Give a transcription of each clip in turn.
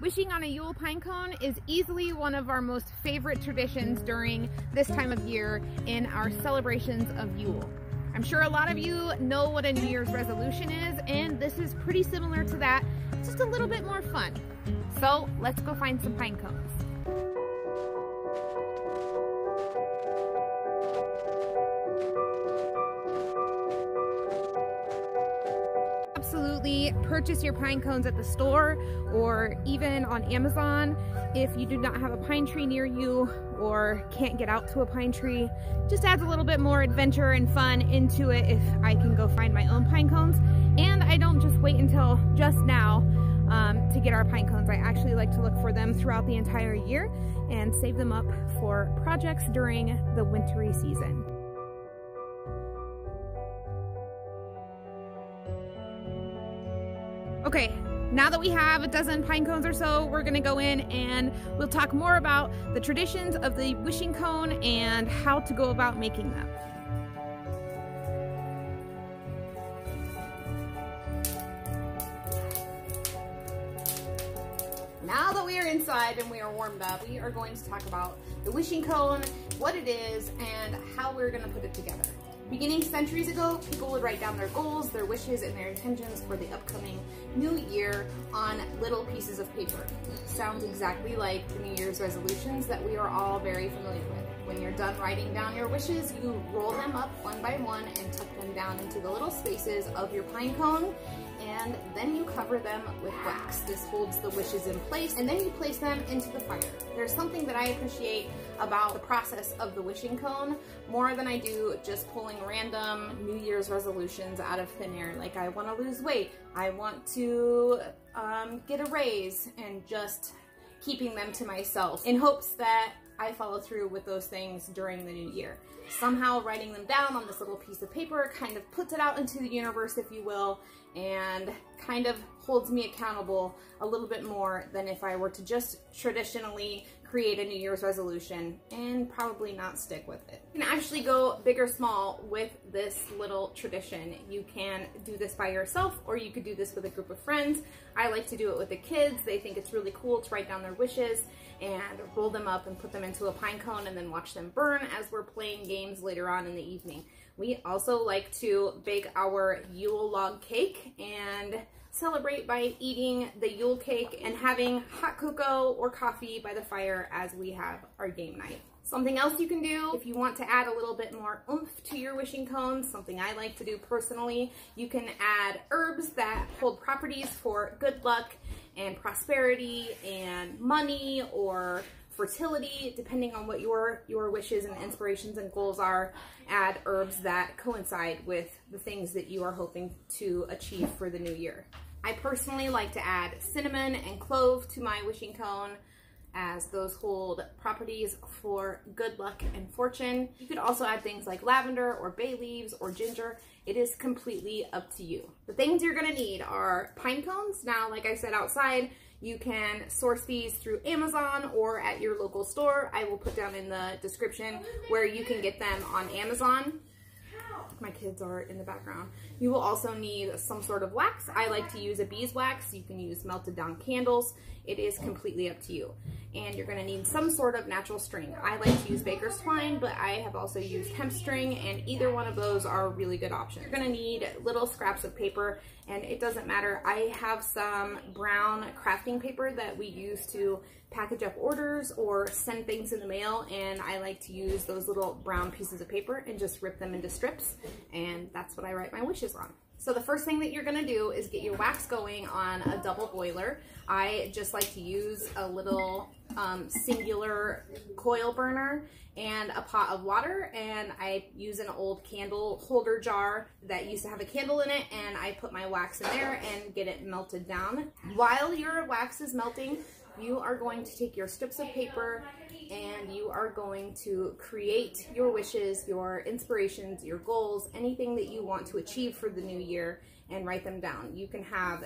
Wishing on a Yule pine cone is easily one of our most favorite traditions during this time of year in our celebrations of Yule. I'm sure a lot of you know what a New Year's resolution is, and this is pretty similar to that, just a little bit more fun. So let's go find some pine cones. Absolutely purchase your pine cones at the store or even on Amazon if you do not have a pine tree near you or can't get out to a pine tree. Just adds a little bit more adventure and fun into it if I can go find my own pine cones. And I don't just wait until just now um, to get our pine cones. I actually like to look for them throughout the entire year and save them up for projects during the wintry season. Okay, now that we have a dozen pine cones or so, we're gonna go in and we'll talk more about the traditions of the wishing cone and how to go about making them. Now that we are inside and we are warmed up, we are going to talk about the wishing cone, what it is, and how we're gonna put it together. Beginning centuries ago, people would write down their goals, their wishes, and their intentions for the upcoming new year on little pieces of paper. Sounds exactly like the New Year's resolutions that we are all very familiar with. When you're done writing down your wishes, you roll them up one by one and tuck them down into the little spaces of your pine cone and then you cover them with wax. This holds the wishes in place and then you place them into the fire. There's something that I appreciate about the process of the wishing cone more than I do just pulling random New Year's resolutions out of thin air. Like I want to lose weight, I want to um, get a raise and just keeping them to myself in hopes that I follow through with those things during the new year. Somehow writing them down on this little piece of paper kind of puts it out into the universe, if you will, and kind of holds me accountable a little bit more than if I were to just traditionally create a New Year's resolution and probably not stick with it. You can actually go big or small with this little tradition. You can do this by yourself or you could do this with a group of friends. I like to do it with the kids. They think it's really cool to write down their wishes and roll them up and put them into a pine cone and then watch them burn as we're playing games later on in the evening. We also like to bake our Yule log cake and celebrate by eating the Yule cake and having hot cocoa or coffee by the fire as we have our game night. Something else you can do if you want to add a little bit more oomph to your wishing cones, something I like to do personally, you can add herbs that hold properties for good luck and prosperity and money or fertility, depending on what your, your wishes and inspirations and goals are, add herbs that coincide with the things that you are hoping to achieve for the new year. I personally like to add cinnamon and clove to my wishing cone as those hold properties for good luck and fortune. You could also add things like lavender or bay leaves or ginger. It is completely up to you. The things you're gonna need are pine cones. Now, like I said outside, you can source these through Amazon or at your local store. I will put down in the description where you can get them on Amazon. My kids are in the background. You will also need some sort of wax. I like to use a beeswax. You can use melted down candles. It is completely up to you. And you're gonna need some sort of natural string. I like to use baker's twine, but I have also used hemp string and either one of those are really good option. You're gonna need little scraps of paper and it doesn't matter. I have some brown crafting paper that we use to package up orders or send things in the mail and I like to use those little brown pieces of paper and just rip them into strips and that's what I write my wishes So the first thing that you're gonna do is get your wax going on a double boiler. I just like to use a little um, singular coil burner and a pot of water and I use an old candle holder jar that used to have a candle in it and I put my wax in there and get it melted down. While your wax is melting, you are going to take your strips of paper and you are going to create your wishes, your inspirations, your goals, anything that you want to achieve for the new year and write them down. You can have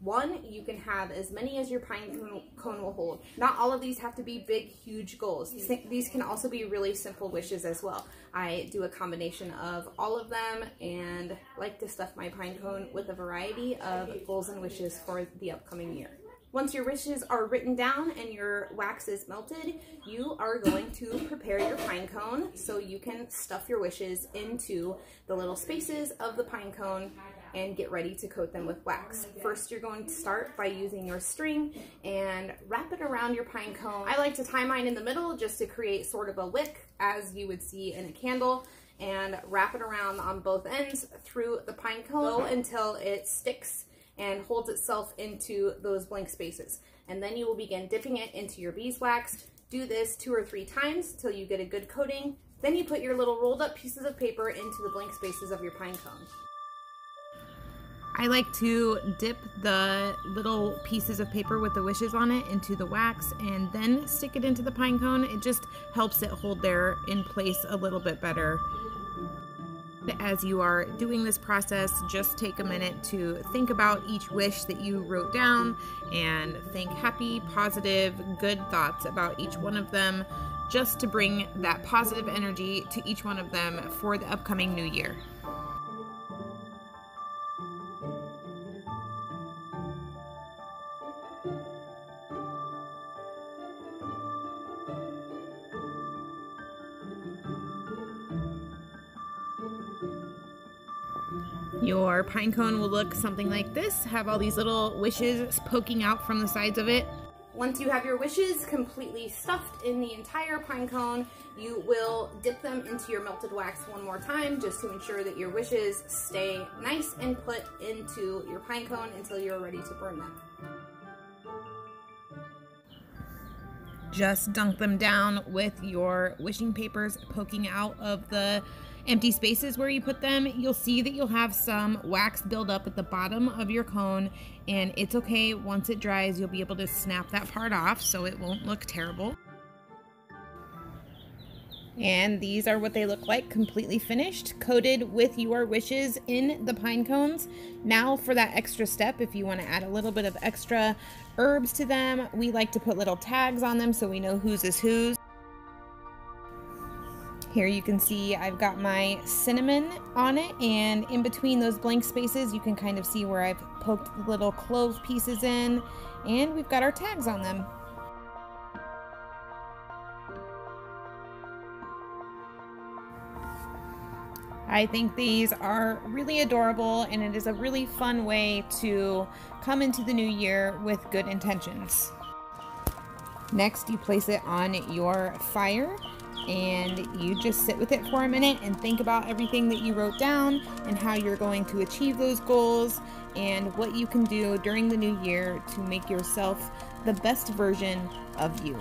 one, you can have as many as your pine cone will hold. Not all of these have to be big, huge goals. These can also be really simple wishes as well. I do a combination of all of them and like to stuff my pine cone with a variety of goals and wishes for the upcoming year. Once your wishes are written down and your wax is melted, you are going to prepare your pine cone so you can stuff your wishes into the little spaces of the pine cone and get ready to coat them with wax. First, you're going to start by using your string and wrap it around your pine cone. I like to tie mine in the middle just to create sort of a wick as you would see in a candle and wrap it around on both ends through the pine cone until it sticks and holds itself into those blank spaces. And then you will begin dipping it into your beeswax. Do this two or three times till you get a good coating. Then you put your little rolled up pieces of paper into the blank spaces of your pine cone. I like to dip the little pieces of paper with the wishes on it into the wax and then stick it into the pine cone. It just helps it hold there in place a little bit better as you are doing this process, just take a minute to think about each wish that you wrote down and think happy, positive, good thoughts about each one of them, just to bring that positive energy to each one of them for the upcoming new year. Your pine cone will look something like this, have all these little wishes poking out from the sides of it. Once you have your wishes completely stuffed in the entire pine cone, you will dip them into your melted wax one more time just to ensure that your wishes stay nice and put into your pine cone until you're ready to burn them. Just dunk them down with your wishing papers poking out of the empty spaces where you put them, you'll see that you'll have some wax build up at the bottom of your cone and it's okay. Once it dries, you'll be able to snap that part off so it won't look terrible. And these are what they look like, completely finished, coated with your wishes in the pine cones. Now for that extra step, if you want to add a little bit of extra herbs to them, we like to put little tags on them so we know whose is whose. Here you can see I've got my cinnamon on it and in between those blank spaces you can kind of see where I've poked the little clove pieces in and we've got our tags on them. I think these are really adorable and it is a really fun way to come into the new year with good intentions. Next, you place it on your fire and you just sit with it for a minute and think about everything that you wrote down and how you're going to achieve those goals and what you can do during the new year to make yourself the best version of you.